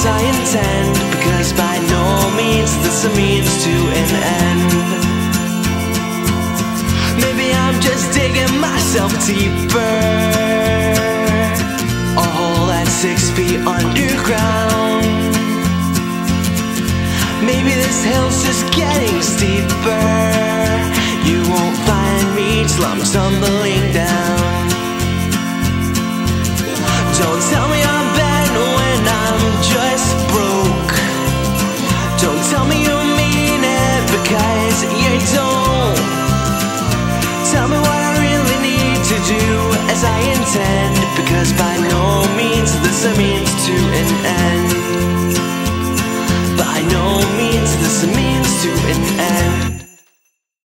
intend because by no means this a means to an end. Maybe I'm just digging myself deeper. A hole that's six feet underground. Maybe this hill's just getting steeper. You won't find me till I'm tumbling down. Don't tell me you don't. Tell me what I really need to do as I intend because by no means this means to an end.